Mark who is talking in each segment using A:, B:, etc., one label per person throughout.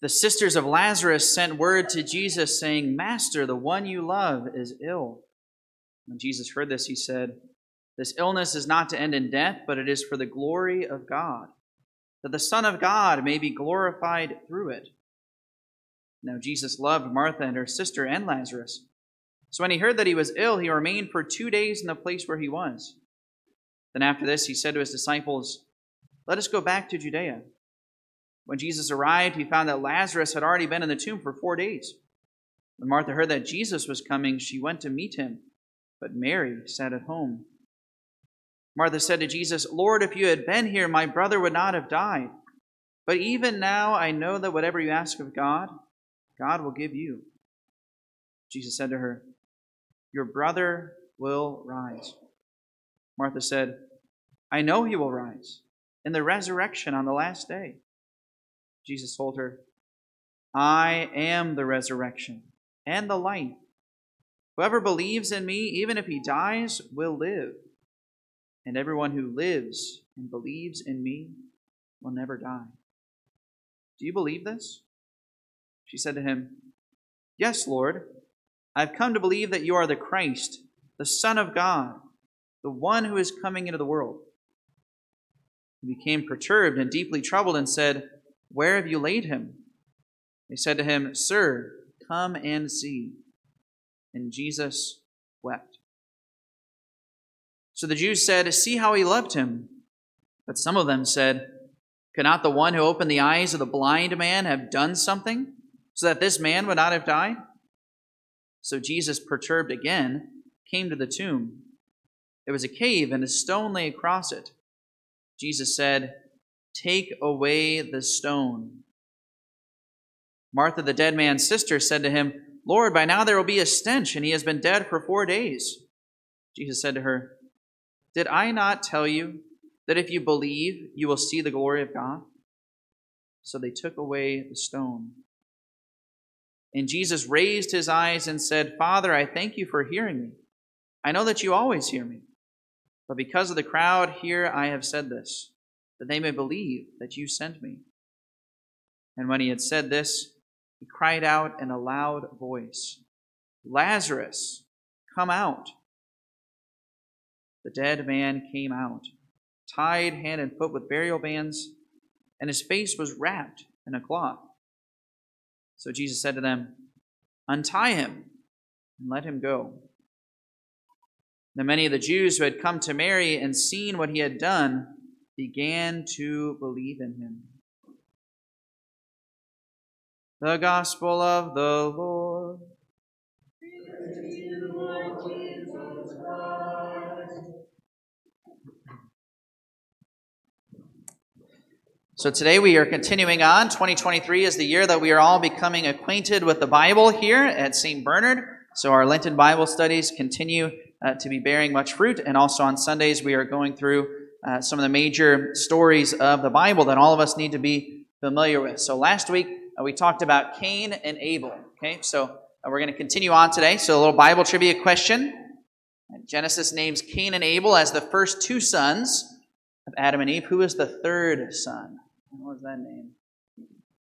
A: the sisters of Lazarus sent word to Jesus, saying, Master, the one you love is ill. When Jesus heard this, he said, This illness is not to end in death, but it is for the glory of God, that the Son of God may be glorified through it. Now Jesus loved Martha and her sister and Lazarus. So when he heard that he was ill, he remained for two days in the place where he was. Then after this, he said to his disciples, Let us go back to Judea. When Jesus arrived, he found that Lazarus had already been in the tomb for four days. When Martha heard that Jesus was coming, she went to meet him, but Mary sat at home. Martha said to Jesus, Lord, if you had been here, my brother would not have died. But even now I know that whatever you ask of God, God will give you. Jesus said to her, Your brother will rise. Martha said, I know he will rise in the resurrection on the last day. Jesus told her, I am the resurrection and the life. Whoever believes in me, even if he dies, will live. And everyone who lives and believes in me will never die. Do you believe this? She said to him, Yes, Lord. I have come to believe that you are the Christ, the Son of God, the one who is coming into the world. He became perturbed and deeply troubled and said, Where have you laid him? They said to him, Sir, come and see. And Jesus wept. So the Jews said, See how he loved him. But some of them said, Could not the one who opened the eyes of the blind man have done something? so that this man would not have died? So Jesus, perturbed again, came to the tomb. It was a cave, and a stone lay across it. Jesus said, Take away the stone. Martha, the dead man's sister, said to him, Lord, by now there will be a stench, and he has been dead for four days. Jesus said to her, Did I not tell you that if you believe, you will see the glory of God? So they took away the stone. And Jesus raised his eyes and said, Father, I thank you for hearing me. I know that you always hear me. But because of the crowd here, I have said this, that they may believe that you sent me. And when he had said this, he cried out in a loud voice, Lazarus, come out. The dead man came out, tied hand and foot with burial bands, and his face was wrapped in a cloth. So Jesus said to them, Untie him and let him go. Now, many of the Jews who had come to Mary and seen what he had done began to believe in him. The Gospel of the Lord. So today we are continuing on. 2023 is the year that we are all becoming acquainted with the Bible here at St. Bernard. So our Lenten Bible studies continue uh, to be bearing much fruit. And also on Sundays, we are going through uh, some of the major stories of the Bible that all of us need to be familiar with. So last week, uh, we talked about Cain and Abel. Okay, so uh, we're going to continue on today. So a little Bible trivia question. Genesis names Cain and Abel as the first two sons of Adam and Eve. Who is the third son? What was that name?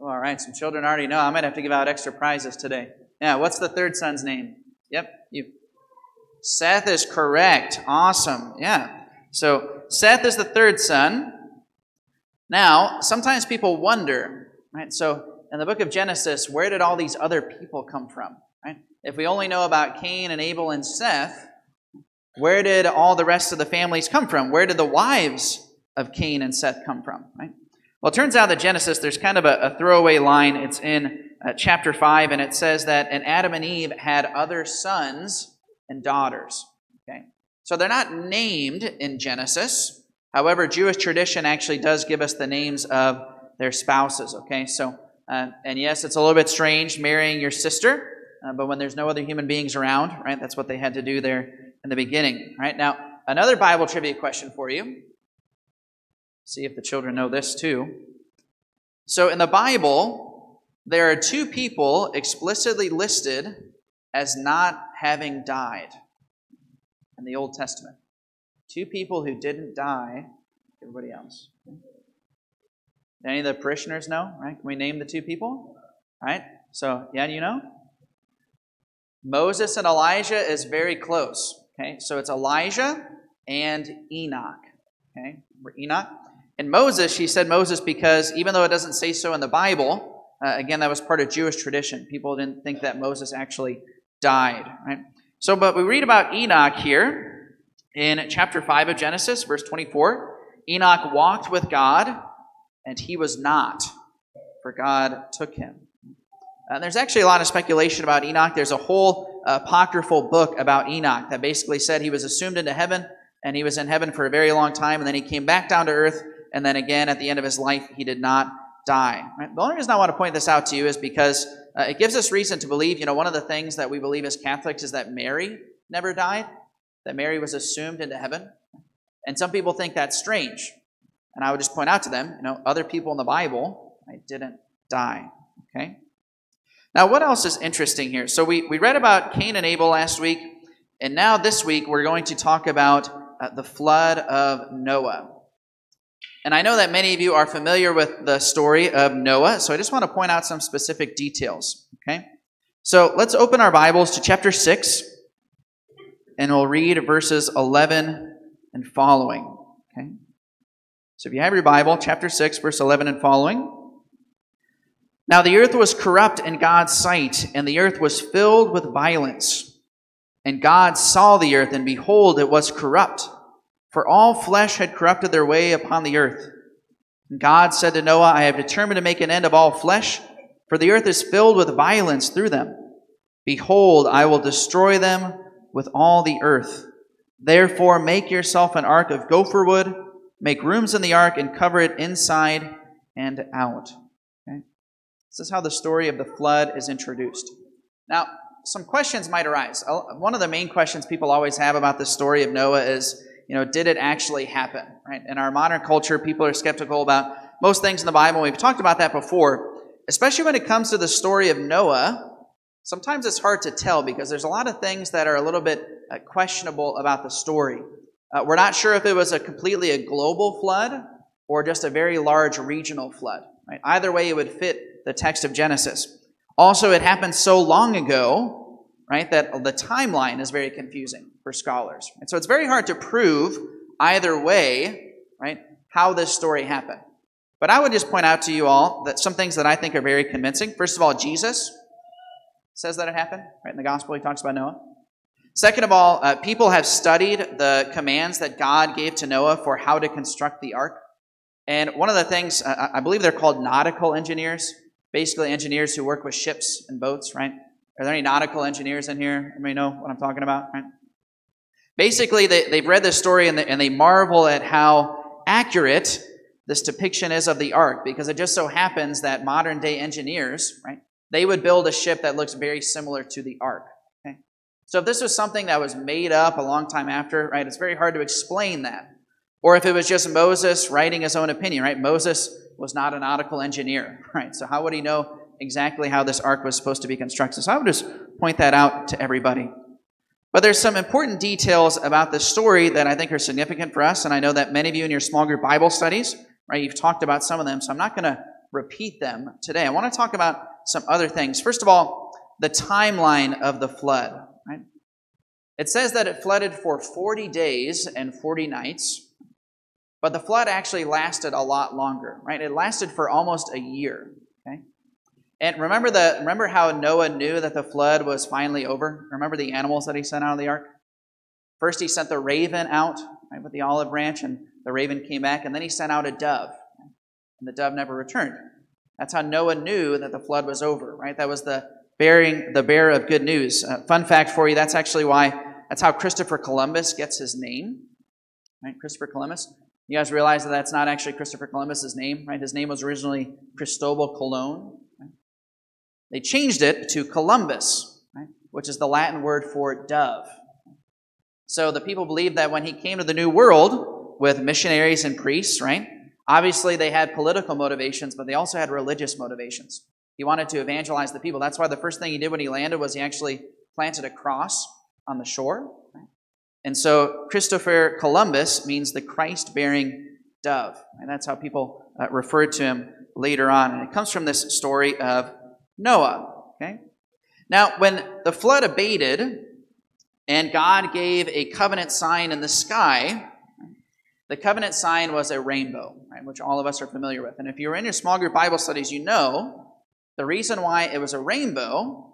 A: Oh, all right, some children already know. I might have to give out extra prizes today. Yeah, what's the third son's name? Yep, you. Seth is correct. Awesome. Yeah. So Seth is the third son. Now, sometimes people wonder, right? So in the book of Genesis, where did all these other people come from? Right? If we only know about Cain and Abel and Seth, where did all the rest of the families come from? Where did the wives of Cain and Seth come from? Right? Well, it turns out that Genesis, there's kind of a, a throwaway line. It's in uh, chapter 5, and it says that and Adam and Eve had other sons and daughters. Okay? So they're not named in Genesis. However, Jewish tradition actually does give us the names of their spouses. Okay? So, uh, and yes, it's a little bit strange marrying your sister, uh, but when there's no other human beings around, right, that's what they had to do there in the beginning. Right? Now, another Bible trivia question for you. See if the children know this too. So in the Bible, there are two people explicitly listed as not having died in the Old Testament. Two people who didn't die, everybody else. Any of the parishioners know, right? Can we name the two people? right? So, yeah, you know? Moses and Elijah is very close. Okay, so it's Elijah and Enoch. Okay, Enoch. And Moses, she said Moses because even though it doesn't say so in the Bible, uh, again, that was part of Jewish tradition. People didn't think that Moses actually died, right? So, but we read about Enoch here in chapter 5 of Genesis, verse 24. Enoch walked with God, and he was not, for God took him. Uh, there's actually a lot of speculation about Enoch. There's a whole apocryphal book about Enoch that basically said he was assumed into heaven, and he was in heaven for a very long time, and then he came back down to earth, and then again at the end of his life, he did not die. Right? The only reason I want to point this out to you is because uh, it gives us reason to believe, you know, one of the things that we believe as Catholics is that Mary never died, that Mary was assumed into heaven. And some people think that's strange. And I would just point out to them, you know, other people in the Bible right, didn't die. Okay? Now, what else is interesting here? So we, we read about Cain and Abel last week, and now this week we're going to talk about uh, the flood of Noah. And I know that many of you are familiar with the story of Noah, so I just want to point out some specific details. Okay? So let's open our Bibles to chapter 6, and we'll read verses 11 and following. Okay? So if you have your Bible, chapter 6, verse 11 and following. Now the earth was corrupt in God's sight, and the earth was filled with violence. And God saw the earth, and behold, it was corrupt for all flesh had corrupted their way upon the earth. And God said to Noah, I have determined to make an end of all flesh, for the earth is filled with violence through them. Behold, I will destroy them with all the earth. Therefore, make yourself an ark of gopher wood, make rooms in the ark, and cover it inside and out. Okay? This is how the story of the flood is introduced. Now, some questions might arise. One of the main questions people always have about the story of Noah is you know, did it actually happen? Right? In our modern culture, people are skeptical about most things in the Bible. We've talked about that before, especially when it comes to the story of Noah. Sometimes it's hard to tell because there's a lot of things that are a little bit uh, questionable about the story. Uh, we're not sure if it was a completely a global flood or just a very large regional flood. Right? Either way, it would fit the text of Genesis. Also, it happened so long ago, right, that the timeline is very confusing for scholars. And so it's very hard to prove either way, right, how this story happened. But I would just point out to you all that some things that I think are very convincing. First of all, Jesus says that it happened, right? In the gospel, he talks about Noah. Second of all, uh, people have studied the commands that God gave to Noah for how to construct the ark. And one of the things, uh, I believe they're called nautical engineers, basically engineers who work with ships and boats, right? Are there any nautical engineers in here? Anybody know what I'm talking about, right? Basically, they, they've read this story and they, and they marvel at how accurate this depiction is of the ark because it just so happens that modern day engineers, right, they would build a ship that looks very similar to the ark. Okay? So if this was something that was made up a long time after, right, it's very hard to explain that. Or if it was just Moses writing his own opinion, right? Moses was not a nautical engineer, right? So how would he know exactly how this ark was supposed to be constructed? So I would just point that out to everybody. But there's some important details about this story that I think are significant for us, and I know that many of you in your small group Bible studies, right, you've talked about some of them, so I'm not going to repeat them today. I want to talk about some other things. First of all, the timeline of the flood, right? It says that it flooded for 40 days and 40 nights, but the flood actually lasted a lot longer, right? It lasted for almost a year, okay? And remember the remember how Noah knew that the flood was finally over? Remember the animals that he sent out of the ark? First he sent the raven out right, with the olive branch, and the raven came back, and then he sent out a dove. And the dove never returned. That's how Noah knew that the flood was over, right? That was the bearing the bearer of good news. Uh, fun fact for you, that's actually why that's how Christopher Columbus gets his name. Right? Christopher Columbus. You guys realize that that's not actually Christopher Columbus's name, right? His name was originally Cristobal Colon. They changed it to Columbus, right, which is the Latin word for dove. So the people believed that when he came to the New World with missionaries and priests, right, obviously they had political motivations, but they also had religious motivations. He wanted to evangelize the people. That's why the first thing he did when he landed was he actually planted a cross on the shore. And so Christopher Columbus means the Christ bearing dove. And that's how people uh, referred to him later on. And it comes from this story of Noah. Okay? Now, when the flood abated and God gave a covenant sign in the sky, the covenant sign was a rainbow, right, which all of us are familiar with. And if you were in your small group Bible studies, you know the reason why it was a rainbow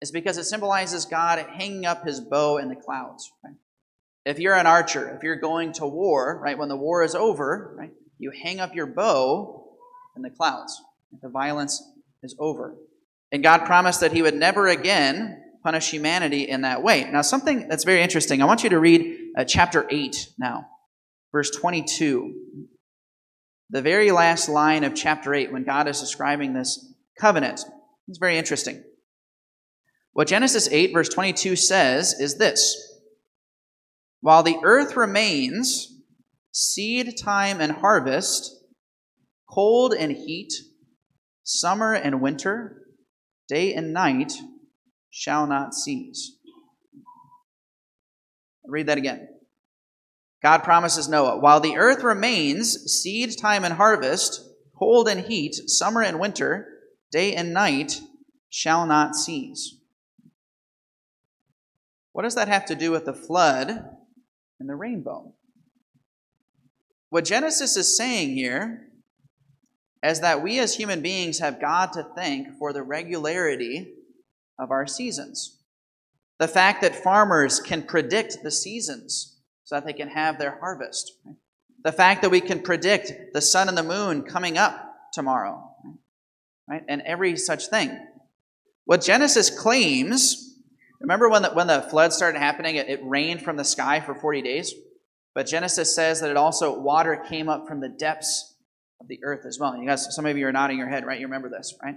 A: is because it symbolizes God hanging up his bow in the clouds. Right? If you're an archer, if you're going to war, right, when the war is over, right, you hang up your bow in the clouds. The violence is over. And God promised that he would never again punish humanity in that way. Now, something that's very interesting, I want you to read uh, chapter 8 now verse 22. The very last line of chapter 8, when God is describing this covenant. It's very interesting. What Genesis 8, verse 22 says is this While the earth remains, seed time and harvest, cold and heat, summer and winter, day and night shall not cease. Read that again. God promises Noah, while the earth remains, seed time and harvest, cold and heat, summer and winter, day and night shall not cease. What does that have to do with the flood and the rainbow? What Genesis is saying here is that we as human beings have God to thank for the regularity of our seasons. The fact that farmers can predict the seasons so that they can have their harvest. The fact that we can predict the sun and the moon coming up tomorrow, right? And every such thing. What Genesis claims, remember when the, when the flood started happening, it, it rained from the sky for 40 days? But Genesis says that it also, water came up from the depths of the earth as well. You guys, some of you are nodding your head, right? You remember this, right?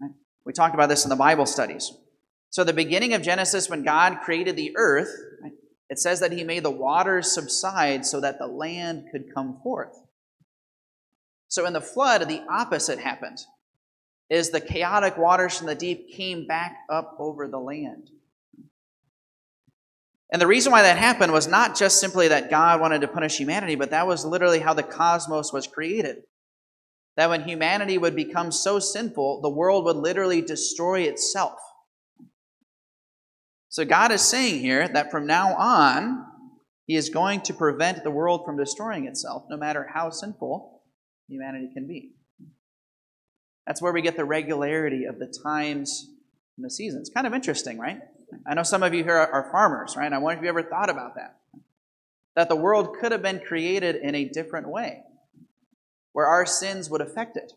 A: right? We talked about this in the Bible studies. So, the beginning of Genesis, when God created the earth, right, it says that he made the waters subside so that the land could come forth. So in the flood, the opposite happened. Is the chaotic waters from the deep came back up over the land. And the reason why that happened was not just simply that God wanted to punish humanity, but that was literally how the cosmos was created. That when humanity would become so sinful, the world would literally destroy itself. So God is saying here that from now on, He is going to prevent the world from destroying itself, no matter how sinful humanity can be. That's where we get the regularity of the times and the seasons. Kind of interesting, right? I know some of you here are farmers, right? I wonder if you ever thought about that. That the world could have been created in a different way, where our sins would affect it.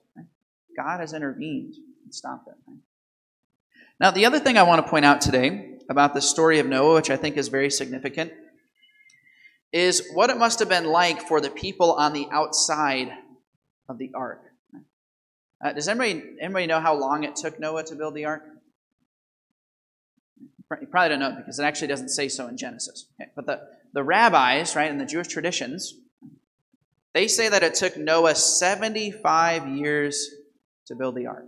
A: God has intervened and stopped it. Now, the other thing I want to point out today about the story of Noah, which I think is very significant, is what it must have been like for the people on the outside of the ark. Uh, does anybody, anybody know how long it took Noah to build the ark? You probably don't know because it actually doesn't say so in Genesis. Okay. But the, the rabbis, right, in the Jewish traditions, they say that it took Noah 75 years to build the ark.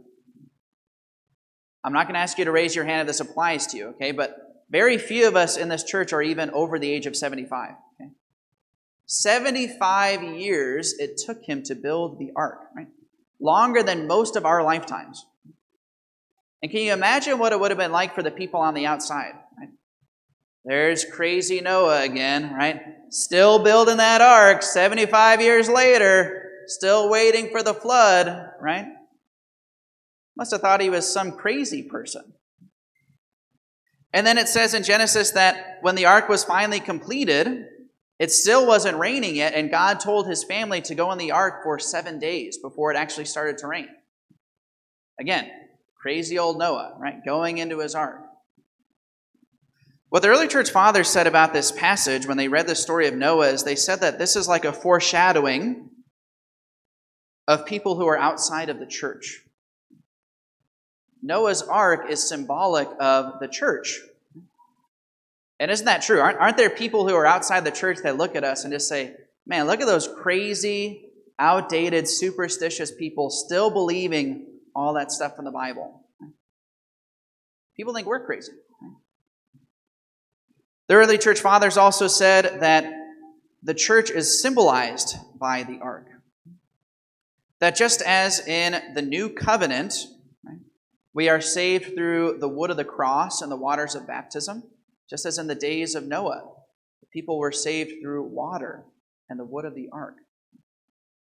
A: I'm not going to ask you to raise your hand if this applies to you, okay? But very few of us in this church are even over the age of 75. Okay? 75 years it took him to build the ark, right? Longer than most of our lifetimes. And can you imagine what it would have been like for the people on the outside? Right? There's crazy Noah again, right? Still building that ark 75 years later, still waiting for the flood, right? Must have thought he was some crazy person. And then it says in Genesis that when the ark was finally completed, it still wasn't raining yet, and God told his family to go in the ark for seven days before it actually started to rain. Again, crazy old Noah, right? Going into his ark. What the early church fathers said about this passage when they read the story of Noah is they said that this is like a foreshadowing of people who are outside of the church. Noah's ark is symbolic of the church. And isn't that true? Aren't, aren't there people who are outside the church that look at us and just say, man, look at those crazy, outdated, superstitious people still believing all that stuff in the Bible? People think we're crazy. The early church fathers also said that the church is symbolized by the ark. That just as in the new covenant, We are saved through the wood of the cross and the waters of baptism, just as in the days of Noah. The people were saved through water and the wood of the ark.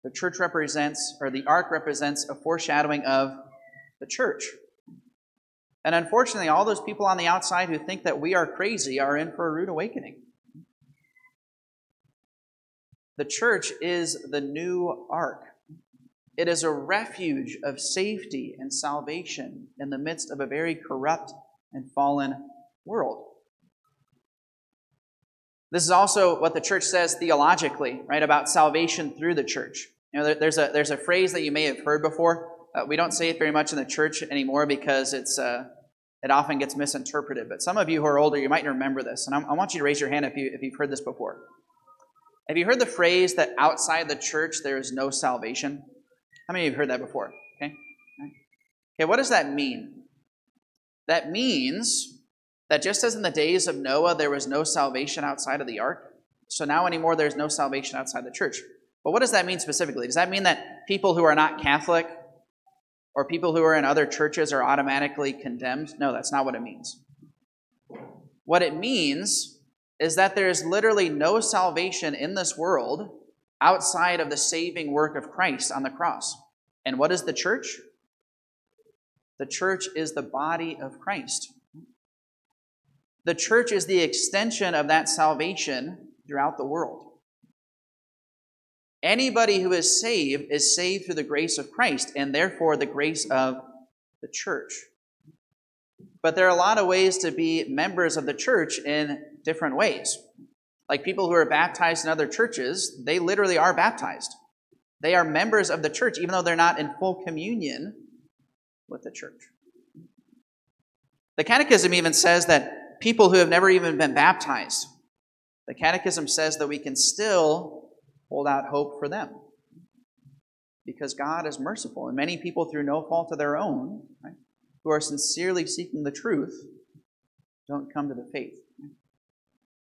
A: The church represents, or the ark represents, a foreshadowing of the church. And unfortunately, all those people on the outside who think that we are crazy are in for a rude awakening. The church is the new ark. It is a refuge of safety and salvation in the midst of a very corrupt and fallen world. This is also what the church says theologically, right, about salvation through the church. You know, there's a there's a phrase that you may have heard before. Uh, we don't say it very much in the church anymore because it's uh, it often gets misinterpreted. But some of you who are older, you might remember this, and I, I want you to raise your hand if you if you've heard this before. Have you heard the phrase that outside the church there is no salvation? How many of you have heard that before? Okay. Okay, what does that mean? That means that just as in the days of Noah there was no salvation outside of the ark, so now anymore there's no salvation outside the church. But what does that mean specifically? Does that mean that people who are not Catholic or people who are in other churches are automatically condemned? No, that's not what it means. What it means is that there is literally no salvation in this world outside of the saving work of Christ on the cross. And what is the church? The church is the body of Christ. The church is the extension of that salvation throughout the world. Anybody who is saved is saved through the grace of Christ and therefore the grace of the church. But there are a lot of ways to be members of the church in different ways. Like people who are baptized in other churches, they literally are baptized. They are members of the church, even though they're not in full communion with the church. The Catechism even says that people who have never even been baptized, the Catechism says that we can still hold out hope for them because God is merciful. And many people, through no fault of their own, right, who are sincerely seeking the truth, don't come to the faith.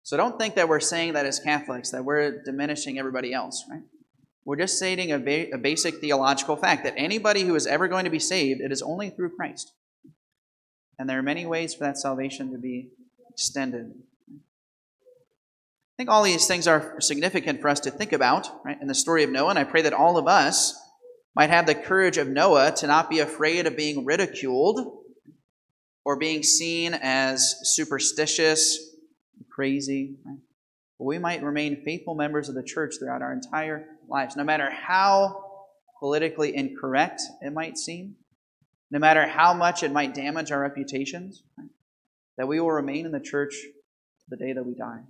A: So don't think that we're saying that as Catholics, that we're diminishing everybody else, right? We're just stating a, ba- a basic theological fact that anybody who is ever going to be saved, it is only through Christ. And there are many ways for that salvation to be extended. I think all these things are significant for us to think about, right, in the story of Noah, and I pray that all of us might have the courage of Noah to not be afraid of being ridiculed or being seen as superstitious crazy. Right? But we might remain faithful members of the church throughout our entire lives, no matter how politically incorrect it might seem, no matter how much it might damage our reputations, right? That we will remain in the church the day that we die.